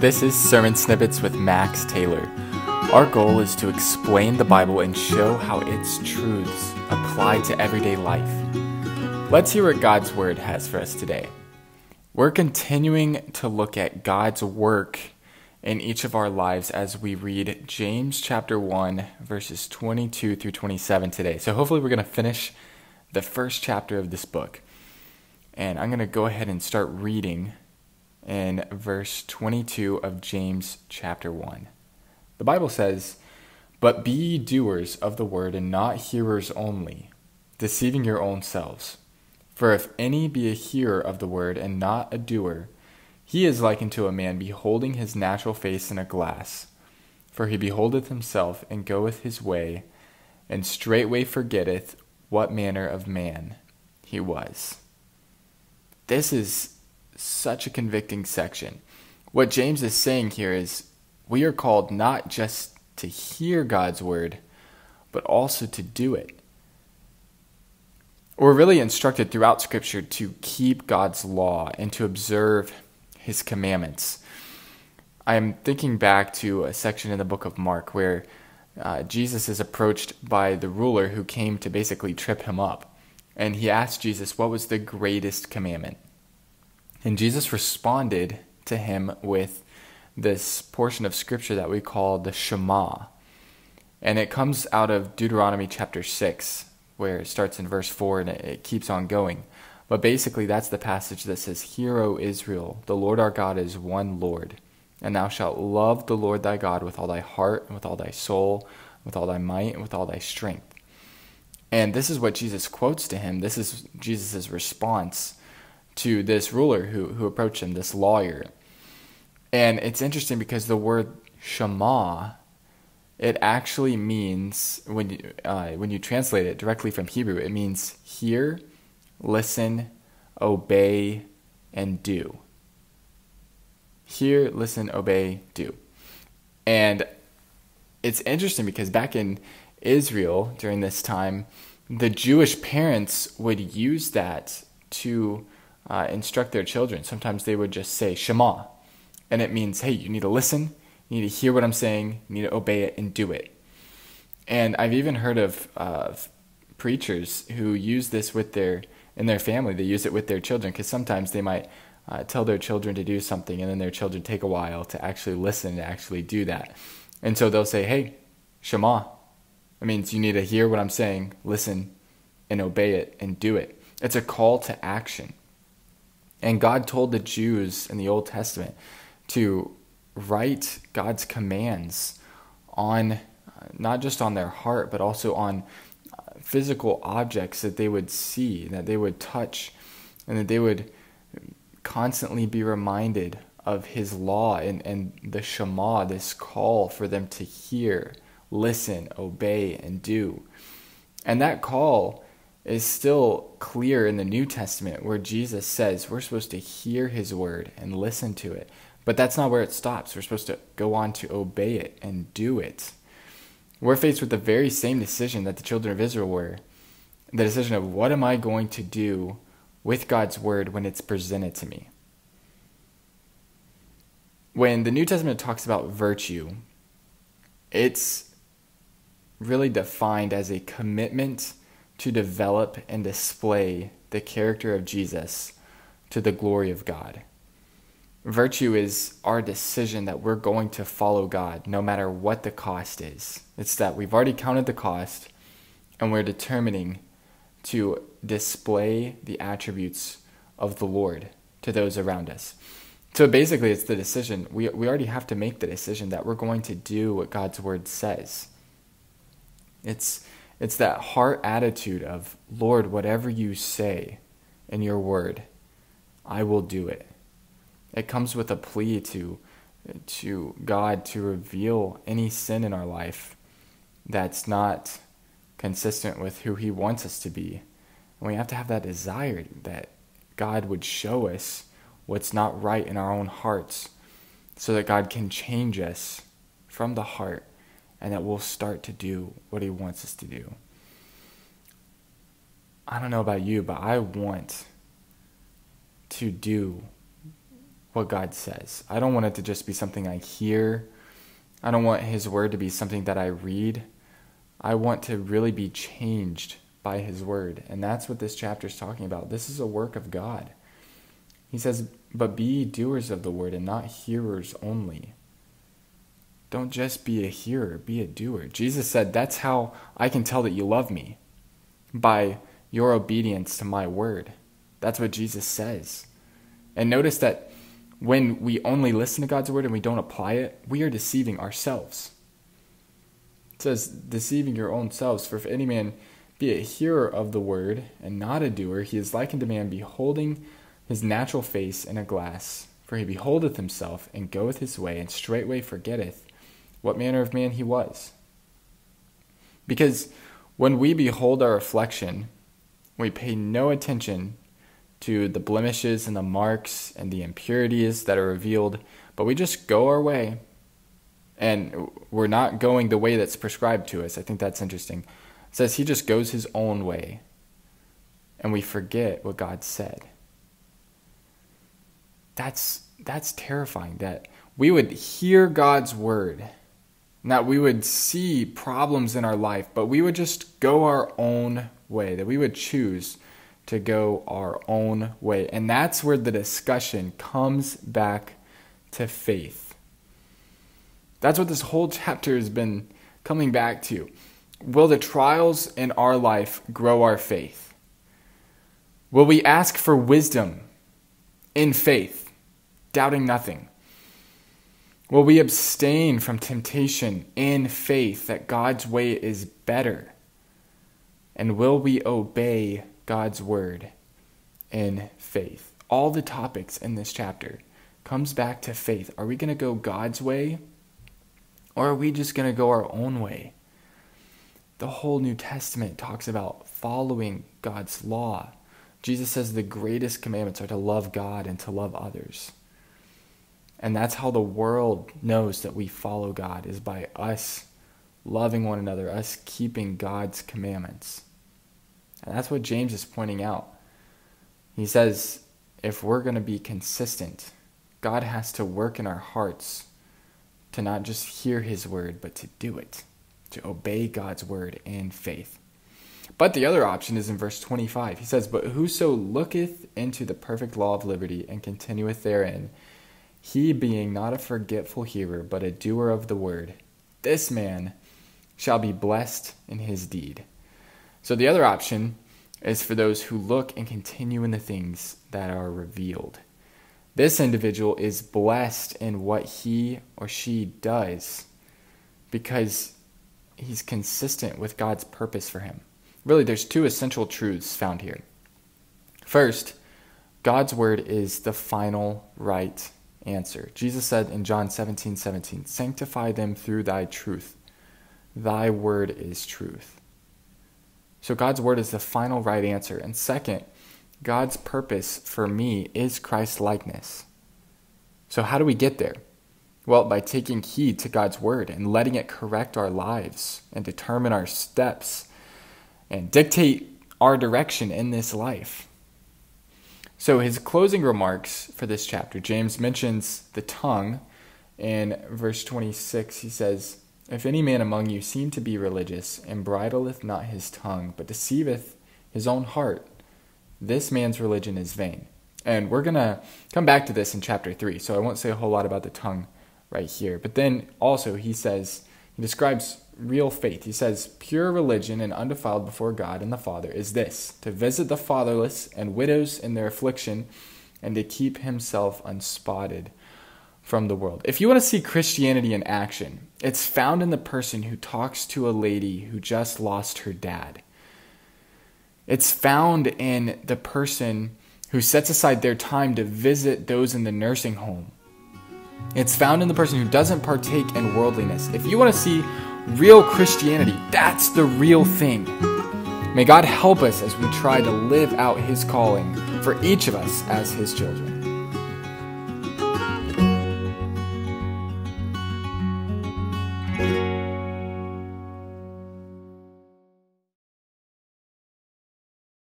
This is Sermon Snippets with Max Taylor. Our goal is to explain the Bible and show how its truths apply to everyday life. Let's hear what God's Word has for us today. We're continuing to look at God's work in each of our lives as we read James chapter 1, verses 22 through 27 today. So hopefully, we're going to finish the first chapter of this book. And I'm going to go ahead and start reading in verse 22 of James chapter 1. The Bible says, But be ye doers of the word and not hearers only, deceiving your own selves. For if any be a hearer of the word and not a doer, he is like unto a man beholding his natural face in a glass. For he beholdeth himself and goeth his way, and straightway forgetteth what manner of man he was. This is such a convicting section. What James is saying here is we are called not just to hear God's word, but also to do it. We're really instructed throughout Scripture to keep God's law and to observe his commandments. I'm thinking back to a section in the book of Mark where uh, Jesus is approached by the ruler who came to basically trip him up. And he asked Jesus, What was the greatest commandment? And Jesus responded to him with this portion of scripture that we call the Shema. And it comes out of Deuteronomy chapter 6, where it starts in verse 4 and it, keeps on going. But basically, that's the passage that says, Hear, O Israel, the Lord our God is one Lord. And thou shalt love the Lord thy God with all thy heart, and with all thy soul, with all thy might, and with all thy strength. And this is what Jesus quotes to him. This is Jesus' response to this ruler who, who approached him, this lawyer. And it's interesting because the word Shema, it actually means, when you, uh, when you translate it directly from Hebrew, it means hear, listen, obey, and do. Hear, listen, obey, do. And it's interesting because back in Israel during this time, the Jewish parents would use that to uh, instruct their children. Sometimes they would just say Shema, and it means, hey, you need to listen, you need to hear what I'm saying, you need to obey it and do it. And I've even heard of uh, preachers who use this with their in their family. They use it with their children because sometimes they might uh, tell their children to do something, and then their children take a while to actually listen and actually do that. And so they'll say, "Hey, Shema." It means you need to hear what I'm saying, listen, and obey it and do it. It's a call to action. And God told the Jews in the Old Testament to write God's commands on uh, not just on their heart, but also on uh, physical objects that they would see, that they would touch, and that they would constantly be reminded of His law and, and the Shema, this call for them to hear, listen, obey, and do. And that call is still clear in the New Testament where Jesus says we're supposed to hear his word and listen to it. But that's not where it stops. We're supposed to go on to obey it and do it. We're faced with the very same decision that the children of Israel were the decision of what am I going to do with God's word when it's presented to me. When the New Testament talks about virtue, it's really defined as a commitment to develop and display the character of Jesus to the glory of God. Virtue is our decision that we're going to follow God no matter what the cost is. It's that we've already counted the cost and we're determining to display the attributes of the Lord to those around us. So basically, it's the decision. We, we already have to make the decision that we're going to do what God's word says. It's it's that heart attitude of, Lord, whatever you say in your word, I will do it. It comes with a plea to, to God to reveal any sin in our life that's not consistent with who He wants us to be. And we have to have that desire that God would show us what's not right in our own hearts so that God can change us from the heart and that we'll start to do what He wants us to do. I don't know about you, but I want to do what God says. I don't want it to just be something I hear. I don't want His Word to be something that I read. I want to really be changed by His Word. And that's what this chapter is talking about. This is a work of God. He says, But be doers of the Word and not hearers only. Don't just be a hearer, be a doer. Jesus said, That's how I can tell that you love me, by your obedience to my word. That's what Jesus says. And notice that when we only listen to God's word and we don't apply it, we are deceiving ourselves. It says, deceiving your own selves. For if any man be a hearer of the word and not a doer, he is likened to man beholding his natural face in a glass. For he beholdeth himself and goeth his way, and straightway forgetteth what manner of man he was. Because when we behold our reflection, we pay no attention to the blemishes and the marks and the impurities that are revealed, but we just go our way and we're not going the way that's prescribed to us. I think that's interesting. It says he just goes his own way and we forget what God said. That's that's terrifying that we would hear God's word that we would see problems in our life, but we would just go our own way, that we would choose to go our own way. And that's where the discussion comes back to faith. That's what this whole chapter has been coming back to. Will the trials in our life grow our faith? Will we ask for wisdom in faith, doubting nothing? Will we abstain from temptation in faith that God's way is better? And will we obey God's word in faith? All the topics in this chapter comes back to faith. Are we going to go God's way or are we just going to go our own way? The whole New Testament talks about following God's law. Jesus says the greatest commandments are to love God and to love others. And that's how the world knows that we follow God is by us loving one another, us keeping God's commandments. And that's what James is pointing out. He says if we're going to be consistent, God has to work in our hearts to not just hear his word, but to do it, to obey God's word in faith. But the other option is in verse 25. He says, But whoso looketh into the perfect law of liberty and continueth therein, he being not a forgetful hearer, but a doer of the word, this man shall be blessed in his deed. So the other option is for those who look and continue in the things that are revealed. This individual is blessed in what he or she does because he's consistent with God's purpose for him. Really, there's two essential truths found here. First, God's word is the final right answer. Jesus said in John 17 17, Sanctify them through thy truth. Thy word is truth. So God's word is the final right answer. And second, God's purpose for me is Christ likeness. So, how do we get there? Well, by taking heed to God's word and letting it correct our lives and determine our steps and dictate our direction in this life. So, his closing remarks for this chapter, James mentions the tongue. In verse 26, he says, If any man among you seem to be religious, and bridleth not his tongue, but deceiveth his own heart, this man's religion is vain. And we're going to come back to this in chapter 3, so I won't say a whole lot about the tongue right here. But then also, he says, he describes real faith. He says, Pure religion and undefiled before God and the Father is this to visit the fatherless and widows in their affliction and to keep himself unspotted from the world. If you want to see Christianity in action, it's found in the person who talks to a lady who just lost her dad. It's found in the person who sets aside their time to visit those in the nursing home. It's found in the person who doesn't partake in worldliness. If you want to see real Christianity. That's the real thing. May God help us as we try to live out His calling for each of us as His children.